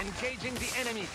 Engaging the enemy.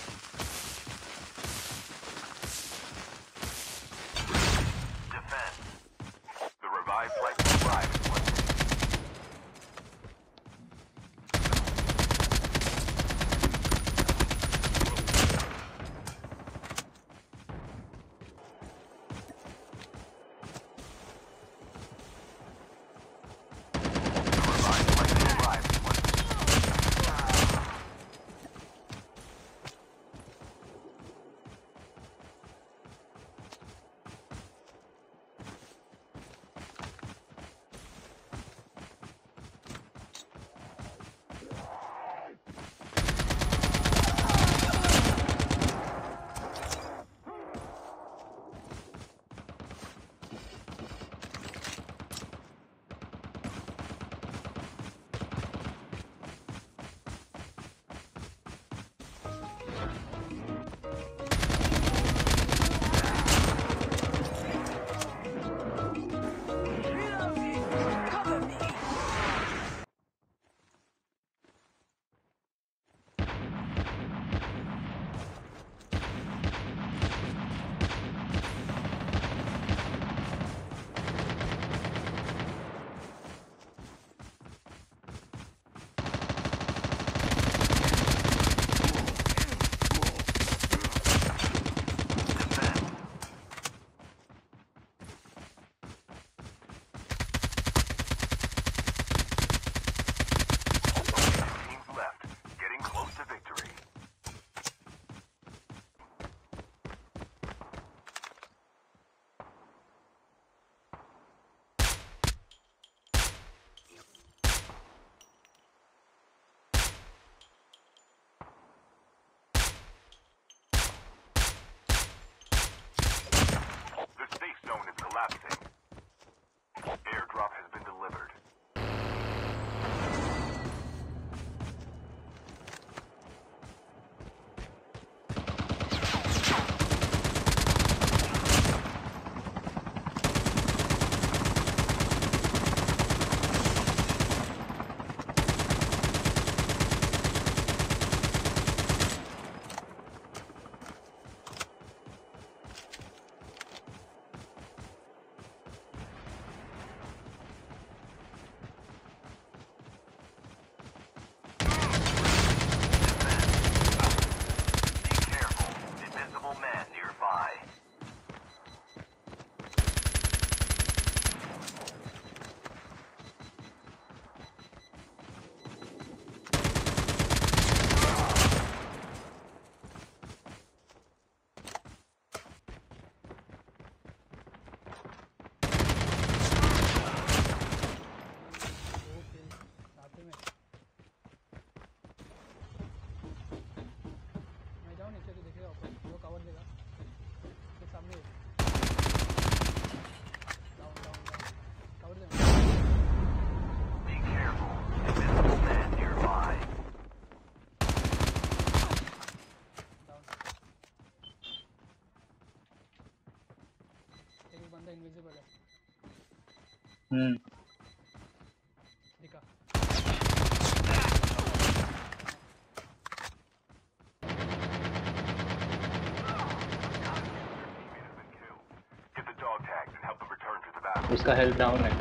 उसका health down है।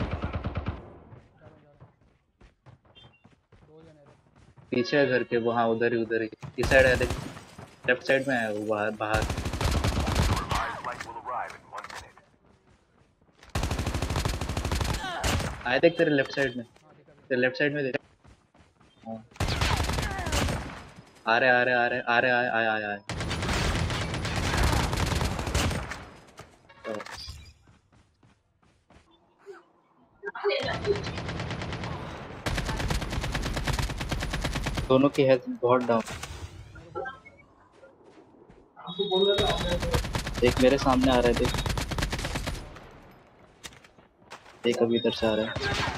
पीछे घर के वो हाँ उधर ही उधर ही। इस साइड है, देख। लेफ़्ट साइड में है, वो बाहर बाहर। आए देख तेरे लेफ़्ट साइड में। तेरे लेफ़्ट साइड में देख। हाँ। आ रहे आ रहे आ रहे आ रहे, आए आए आए तो दोनों की हेल्थ बहुत डाउन एक मेरे सामने आ रहा है देख। एक अभी इधर से आ रहा है।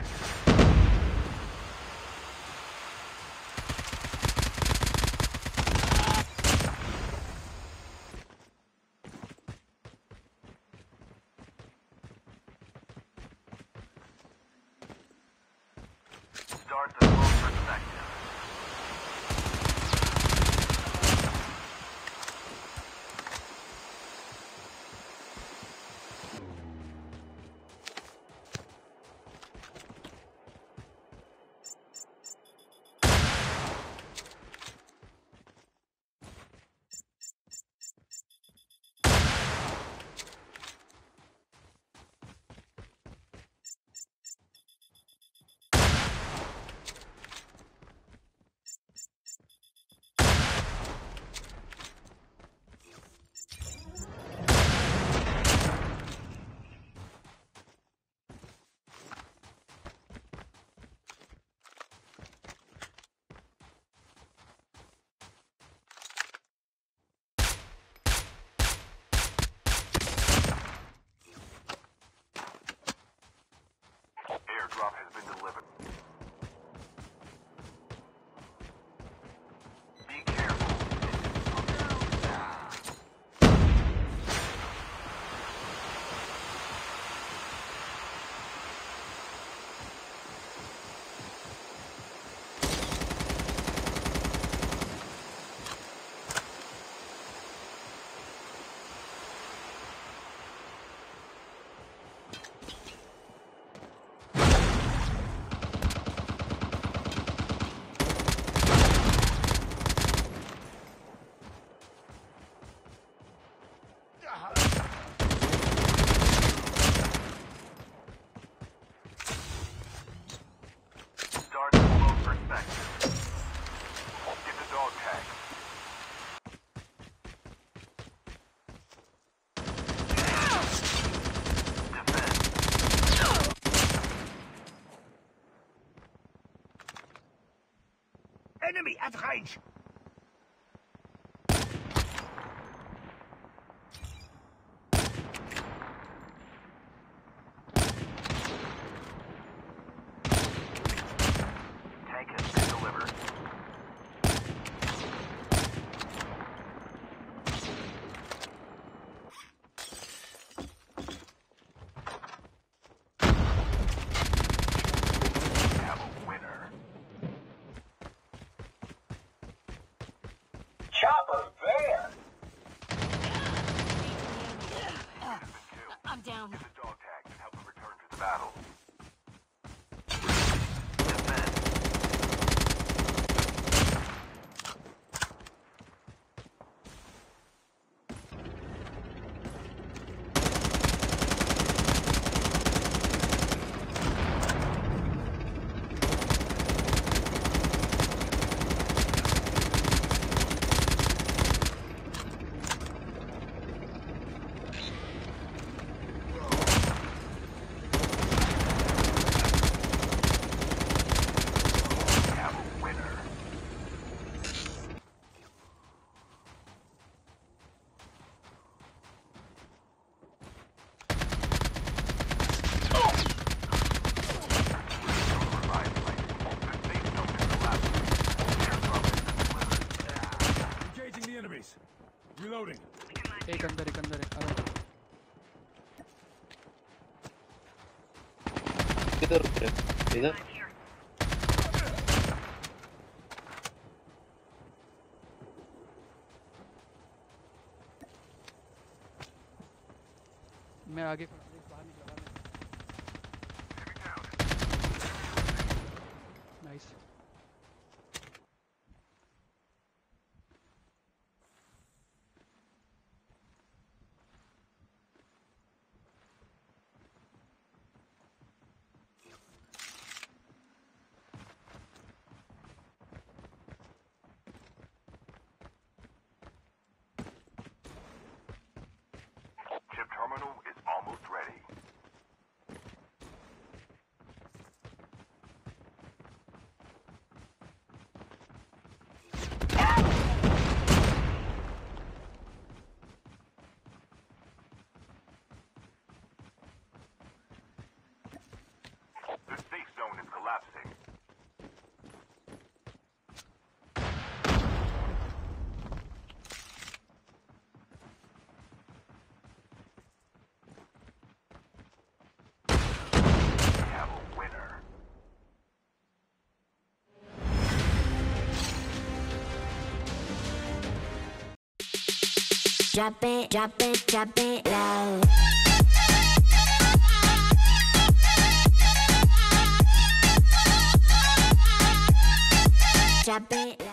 effective. at range. guys. Reloading. एक अंदर एक अंदर है अरे किधर उतरे इधर मैं आगे बाहर nice nice. Drop it, drop it, drop it low. Drop it.